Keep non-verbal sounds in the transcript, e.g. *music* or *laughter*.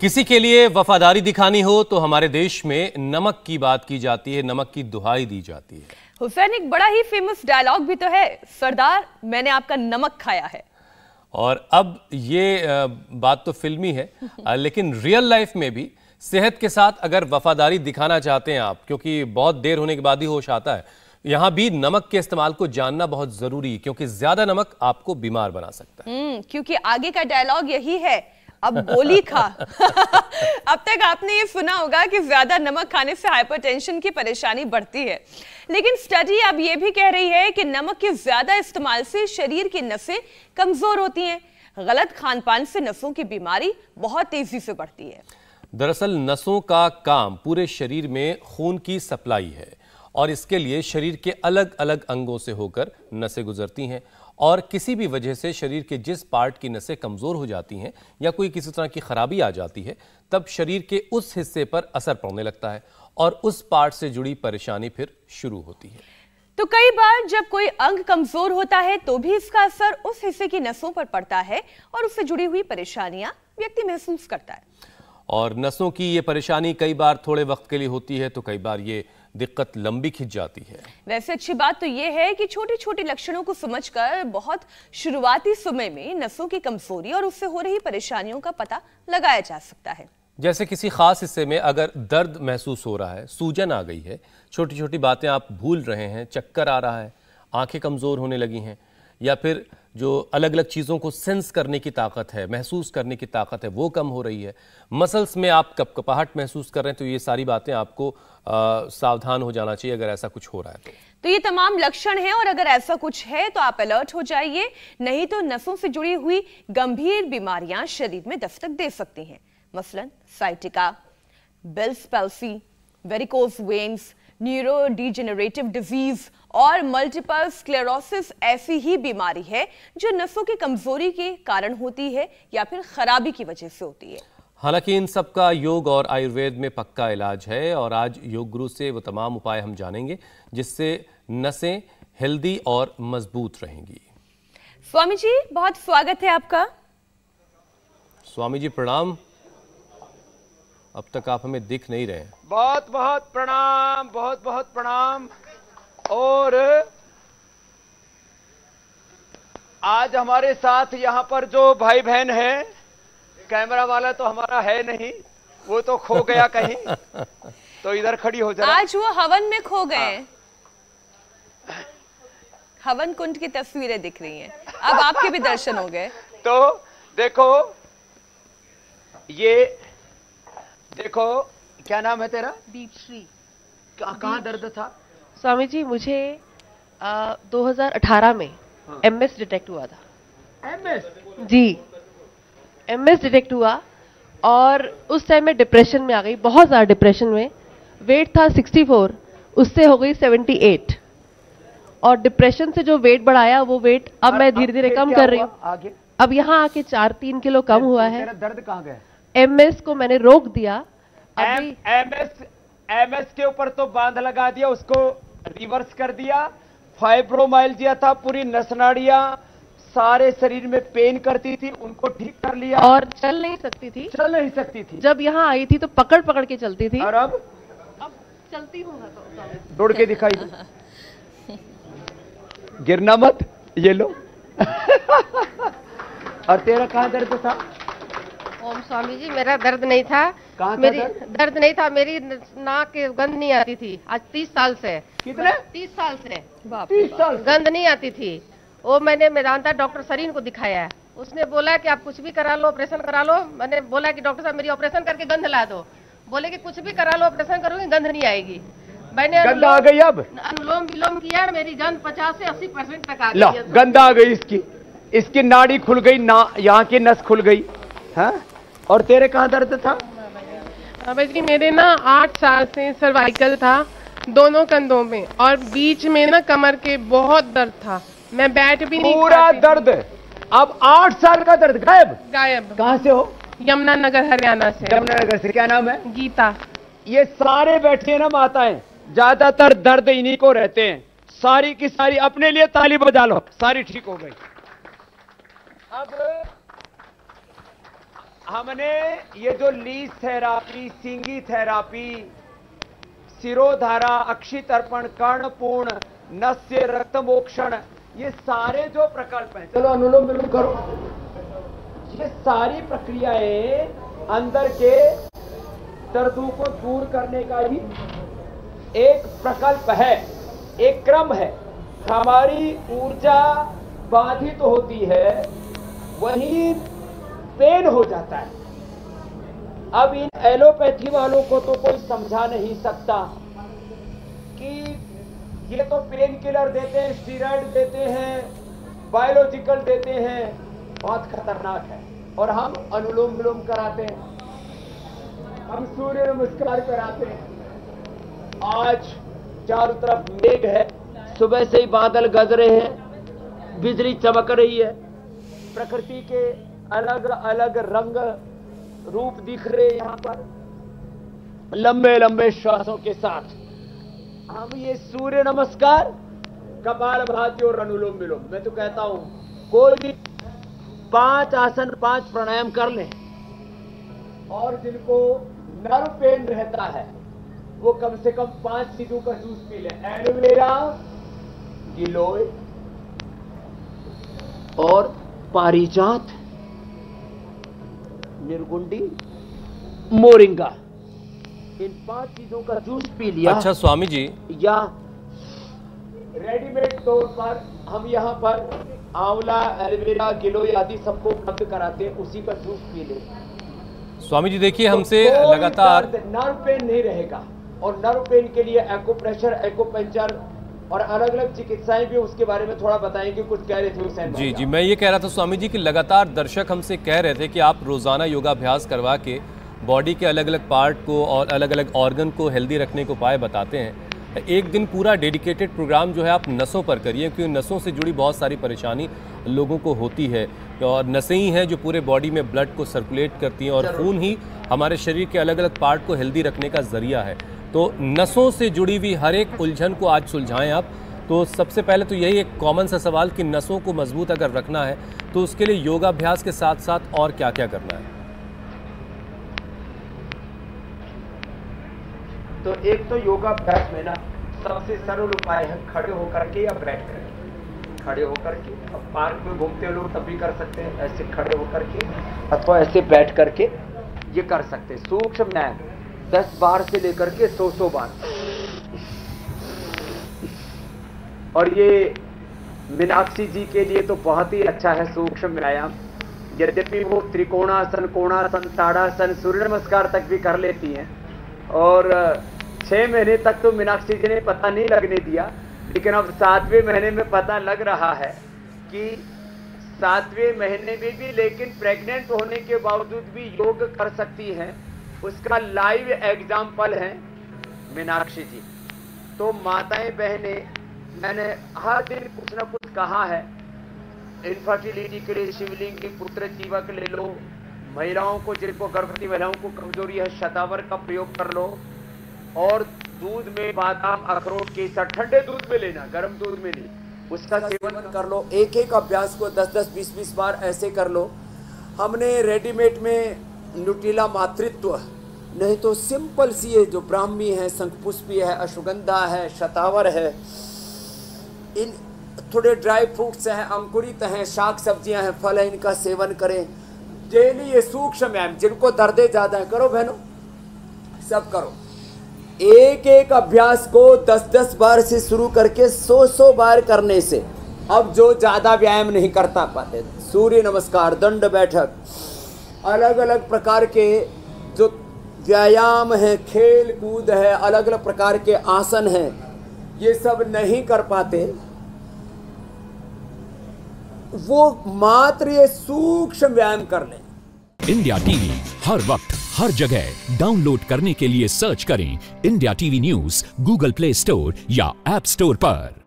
किसी के लिए वफादारी दिखानी हो तो हमारे देश में नमक की बात की जाती है नमक की दुहाई दी जाती है। हुसैन एक बड़ा ही फ़ेमस डायलॉग भी तो है सरदार मैंने आपका नमक खाया है। और अब ये बात तो फिल्मी है लेकिन रियल लाइफ में भी सेहत के साथ अगर वफादारी दिखाना चाहते हैं आप क्योंकि बहुत देर होने के बाद ही होश आता है यहाँ भी नमक के इस्तेमाल को जानना बहुत ज़रूरी है क्योंकि ज़्यादा नमक आपको बीमार बना सकता है। हम्म क्योंकि आगे का डायलॉग यही है अब गोली खा। *laughs* अब तक आपने ये सुना होगा कि ज़्यादा नमक खाने से हाइपरटेंशन की परेशानी बढ़ती है। लेकिन स्टडी अब ये भी कह रही है कि नमक के ज़्यादा इस्तेमाल से शरीर की नसें कमज़ोर होती हैं। गलत खान पान से नसों की बीमारी बहुत तेज़ी से बढ़ती है। दरअसल नसों का काम पूरे शरीर में खून की सप्लाई है और इसके लिए शरीर के अलग अलग अंगों से होकर नसें गुजरती हैं। और किसी भी वजह से शरीर के जिस पार्ट की नसें कमज़ोर हो जाती हैं या कोई किसी तरह की खराबी आ जाती है तब शरीर के उस हिस्से पर असर पड़ने लगता है और उस पार्ट से जुड़ी परेशानी फिर शुरू होती है। तो कई बार जब कोई अंग कमज़ोर होता है तो भी इसका असर उस हिस्से की नसों पर पड़ता है और उससे जुड़ी हुई परेशानियाँ व्यक्ति महसूस करता है। और नसों की ये परेशानी कई बार थोड़े वक्त के लिए होती है तो कई बार ये दिक्कत लंबी खिंच जाती है। वैसे अच्छी बात तो यह है कि छोटे छोटे लक्षणों को समझकर बहुत शुरुआती समय में नसों की कमज़ोरी और उससे हो रही परेशानियों का पता लगाया जा सकता है। जैसे किसी खास हिस्से में अगर दर्द महसूस हो रहा है सूजन आ गई है छोटी छोटी बातें आप भूल रहे हैं चक्कर आ रहा है आँखें कमज़ोर होने लगी हैं या फिर जो अलग अलग चीज़ों को सेंस करने की ताकत है महसूस करने की ताकत है वो कम हो रही है। मसल्स में आप कपकपाहट महसूस कर रहे हैं तो ये सारी बातें आपको आ, सावधान हो जाना चाहिए अगर ऐसा कुछ हो रहा है तो। तो ये तमाम लक्षण हैं और अगर ऐसा कुछ है तो आप अलर्ट हो जाइए। नहीं तो नसों से जुड़ी हुई गंभीर बीमारियाँ शरीर में दस्तक दे सकती हैं। मसलन sciatica Bell's palsy varicose veins neuro degenerative disease और मल्टीपल स्क्लेरोसिस ऐसी ही बीमारी है जो नसों की कमज़ोरी के कारण होती है या फिर खराबी की वजह से होती है। हालाँकि इन सब का योग और आयुर्वेद में पक्का इलाज है और आज योग गुरु से वो तमाम उपाय हम जानेंगे जिससे नसें हेल्दी और मज़बूत रहेंगी। स्वामी जी बहुत स्वागत है आपका। स्वामी जी प्रणाम। अब तक आप हमें दिख नहीं रहे बहुत बहुत प्रणाम बहुत बहुत प्रणाम। और आज हमारे साथ यहाँ पर जो भाई बहन है कैमरा वाला तो हमारा है नहीं वो तो खो गया कहीं। *laughs* तो इधर खड़ी हो जाए आज वो हवन में खो गए। हवन कुंड की तस्वीरें दिख रही हैं। अब आपके भी दर्शन हो गए। *laughs* तो देखो ये देखो क्या नाम है तेरा? दीपश्री। कहाँ कहाँ दर्द था? स्वामी जी मुझे आ, 2018 में एमएस डिटेक्ट हुआ था। एमएस जी। एमएस डिटेक्ट हुआ और उस टाइम में डिप्रेशन में आ गई बहुत ज़्यादा डिप्रेशन में। वेट था 64 उससे हो गई 78 और डिप्रेशन से जो वेट बढ़ाया वो वेट अब मैं धीरे धीरे कम कर रही हूँ। अब यहाँ आके चार तीन किलो कम हुआ है। दर्द कहाँ गया? एमएस को मैंने रोक दिया। एमएस एमएस के ऊपर तो बाँध लगा दिया उसको रिवर्स कर दिया। फाइब्रोमाइल्जिया था पूरी नसनाड़िया सारे शरीर में पेन करती थी उनको ठीक कर लिया। और चल नहीं सकती थी। चल नहीं सकती थी। जब यहाँ आई थी तो पकड़ पकड़ के चलती थी। और अब? अब चलती हूँ तो दौड़ के दिखाई गिरना मत ये लो। *laughs* और तेरा कहाँ दर्द था? ओम स्वामी जी मेरा दर्द नहीं था। मेरी दर्द? दर्द नहीं था मेरी नाक के गंध नहीं आती थी। आज तीस साल से। कितने? तीस साल से। बाप तीस साल से। गंध नहीं आती थी। वो मैंने मेदांता डॉक्टर सरीन को दिखाया है। उसने बोला कि आप कुछ भी करा लो ऑपरेशन करा लो। मैंने बोला कि डॉक्टर साहब मेरी ऑपरेशन करके गंध ला दो। बोले कि कुछ भी करा लो ऑपरेशन करोगे गंध नहीं आएगी। मैंने गंद आ अनुलोम गई अब? अनुलोम विलोम किया मेरी गंध पचास से अस्सी परसेंट तक आ गई। गंद आ गई इसकी। इसकी नाड़ी खुल गई ना यहाँ की नस खुल गई। हाँ? और तेरे कहाँ दर्द था? बाबा जी मेरे ना आठ साल से सर्वाइकल था दोनों कंधों में और बीच में ना कमर के बहुत दर्द था। मैं बैठ भी नहीं पूरा दर्द। अब आठ साल का दर्द गायब? गायब। कहाँ से हो? यमुनानगर हरियाणा से। यमुनानगर से। क्या नाम है? गीता। ये सारे बैठे हैं ना माताएँ। ज़्यादातर दर्द इन्हीं को रहते हैं। सारी की सारी अपने लिए ताली बजा लो। सारी ठीक हो गई। अब हमने ये जो लीज थेरापी, सिंगी थेरापी, सिरोधारा अक्षी तर्पण कर्णपूर्ण, नस्य रक्त मोक्षण ये सारे जो प्रकल्प हैं, चलो अनुलोम विलोम करो। ये सारी प्रक्रियाएँ अंदर के दर्दों को दूर करने का ही एक प्रकल्प है, एक क्रम है। हमारी ऊर्जा बाधित तो होती है, वही पेन हो जाता है। अब इन एलोपैथी वालों को तो कोई समझा नहीं सकता कि ये तो पेन किलर देते हैं स्टीराइड देते हैं, बायोलॉजिकल देते हैं, बहुत खतरनाक है। और हम अनुलोम विलोम कराते हैं। हम सूर्य नमस्कार कराते हैं। आज चारों तरफ़ मेघ है, सुबह से ही बादल गज रहे हैं, बिजली चमक रही है। प्रकृति के अलग अलग रंग रूप दिख रहे यहाँ पर। लंबे लंबे श्वासों के साथ। हम ये सूर्य नमस्कार, कपाल भाती और अनुलोम विलोम। मैं तो कहता हूँ, कोई भी पाँच आसन, पाँच प्राणायाम कर लें, और जिनको नर्व पेन रहता है, वो कम से कम पाँच चीज़ों का जूस पी ले। एलोवेरा गिलोय और पारिजात। निर्गुंडी। मोरिंगा। इन पाँच चीज़ों का जूस पी लिया। अच्छा स्वामी जी या रेडीमेड तौर पर हम यहाँ पर आंवला एलोवेरा गिलोय आदि सबको उपलब्ध कराते हैं उसी का जूस पी ले। स्वामी जी देखिए हमसे तो कोई लगातार नर्व पेन नहीं रहेगा। और नर्व पेन के लिए एक्ोप्रेशर एक्ोपंचर और अलग अलग चिकित्साएँ भी उसके बारे में थोड़ा बताएँगे कुछ कह रहे थे हुसैन जी जी मैं ये कह रहा था स्वामी जी कि लगातार दर्शक हमसे कह रहे थे कि आप रोज़ाना योगाभ्यास करवा के बॉडी के अलग अलग पार्ट को और अलग अलग ऑर्गन को हेल्दी रखने के उपाय बताते हैं। एक दिन पूरा डेडिकेटेड प्रोग्राम जो है आप नसों पर करिए क्योंकि नसों से जुड़ी बहुत सारी परेशानी लोगों को होती है। और नसें ही हैं जो पूरे बॉडी में ब्लड को सर्कुलेट करती हैं और खून ही हमारे शरीर के अलग अलग पार्ट को हेल्दी रखने का ज़रिया है। तो नसों से जुड़ी हुई हर एक उलझन को आज सुलझाएँ आप। तो सबसे पहले तो यही एक कॉमन सा सवाल कि नसों को मज़बूत अगर रखना है तो उसके लिए योगाभ्यास के साथ साथ और क्या क्या करना है? तो एक तो योगाभ्यास में ना, सबसे सरल उपाय है खड़े होकर के या बैठ कर। खड़े होकर के, अब पार्क में घूमते हैं लोग तब भी कर सकते हैं, ऐसे खड़े होकर के अथवा ऐसे बैठ करके ये कर सकते हैं। सूक्ष्म व्यायाम दस बार से लेकर के सौ सौ बार। और ये मीनाक्षी जी के लिए तो बहुत ही अच्छा है सूक्ष्म व्यायाम। यद्यपि वो त्रिकोणासन, कोणासन, ताड़ासन, सूर्य नमस्कार तक भी कर लेती हैं। और छह महीने तक तो मीनाक्षी जी ने पता नहीं लगने दिया, लेकिन अब सातवें महीने में पता लग रहा है कि सातवें महीने में भी लेकिन प्रेग्नेंट होने के बावजूद भी योग कर सकती हैं। उसका लाइव एग्ज़ाम्पल है मीनाक्षी जी। तो माताएँ बहने, मैंने हर दिन कुछ ना कुछ कहा है। इनफर्टिलिटी के लिए, शिवलिंग की पुत्र जीवक ले लो। महिलाओं को, जिनको गर्भवती महिलाओं को कमज़ोरी है, शतावर का प्रयोग कर लो। और दूध में बादाम, अखरोट, केसर, ठंडे दूध में लेना, गर्म दूध में नहीं। उसका सेवन कर लो। एक एक अभ्यास को 10-10 20-20 बार ऐसे कर लो। हमने रेडीमेड में न्यूट्रीला मातृत्व नहीं तो सिंपल सी है जो ब्राह्मी है शंखपुष्पी है, अश्वगंधा है, शतावर है, इन थोड़े ड्राई फ्रूट्स हैं, अंकुरित हैं शाक सब्ज़ियाँ हैं, फल हैं, इनका सेवन करें। डेली ये सूक्ष्म व्यायाम जिनको दर्दे ज़्यादा है, करो बहनों, सब करो। एक एक अभ्यास को दस दस बार से शुरू करके 100-100 बार करने से, अब जो ज़्यादा व्यायाम नहीं करता पाते, सूर्य नमस्कार, दंड बैठक अलग अलग प्रकार के जो व्यायाम है खेल कूद है अलग अलग प्रकार के आसन हैं, ये सब नहीं कर पाते। वो मात्र ये सूक्ष्म व्यायाम कर लें। इंडिया टीवी हर वक्त, हर जगह। डाउनलोड करने के लिए सर्च करें India TV news, Google Play Store या एप स्टोर पर।